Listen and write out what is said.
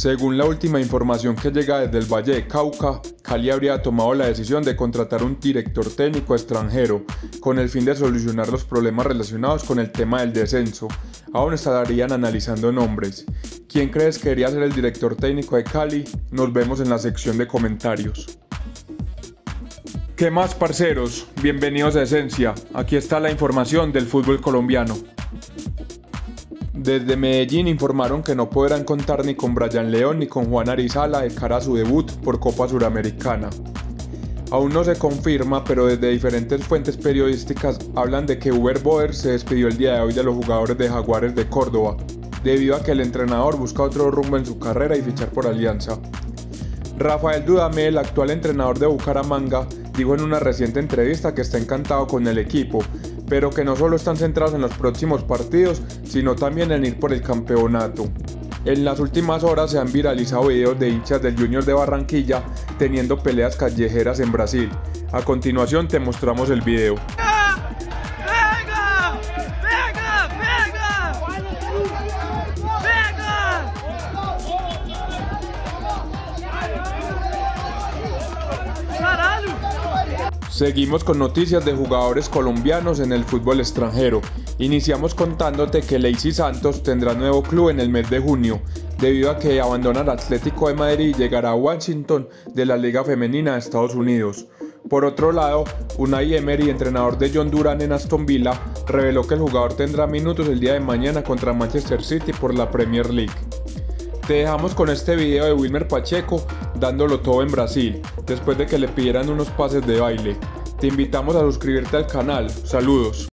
Según la última información que llega desde el Valle de Cauca, Cali habría tomado la decisión de contratar un director técnico extranjero con el fin de solucionar los problemas relacionados con el tema del descenso. Aún estarían analizando nombres. ¿Quién crees que debería ser el director técnico de Cali? Nos vemos en la sección de comentarios. ¿Qué más, parceros? Bienvenidos a Esencia. Aquí está la información del fútbol colombiano. Desde Medellín informaron que no podrán contar ni con Brian León ni con Juan Arizala de cara a su debut por Copa Suramericana. Aún no se confirma, pero desde diferentes fuentes periodísticas hablan de que Uber Boer se despidió el día de hoy de los jugadores de Jaguares de Córdoba, debido a que el entrenador busca otro rumbo en su carrera y fichar por Alianza. Rafael Dudamel, el actual entrenador de Bucaramanga, dijo en una reciente entrevista que está encantado con el equipo, pero que no solo están centrados en los próximos partidos, sino también en ir por el campeonato. En las últimas horas se han viralizado videos de hinchas del Junior de Barranquilla teniendo peleas callejeras en Brasil. A continuación te mostramos el video. Seguimos con noticias de jugadores colombianos en el fútbol extranjero. Iniciamos contándote que Lacey Santos tendrá nuevo club en el mes de junio, debido a que abandona el Atlético de Madrid y llegará a Washington de la Liga Femenina de Estados Unidos. Por otro lado, Unai Emery, entrenador de John Duran en Aston Villa, reveló que el jugador tendrá minutos el día de mañana contra Manchester City por la Premier League. Te dejamos con este video de Wilmer Pacheco dándolo todo en Brasil, después de que le pidieran unos pases de baile. Te invitamos a suscribirte al canal. Saludos.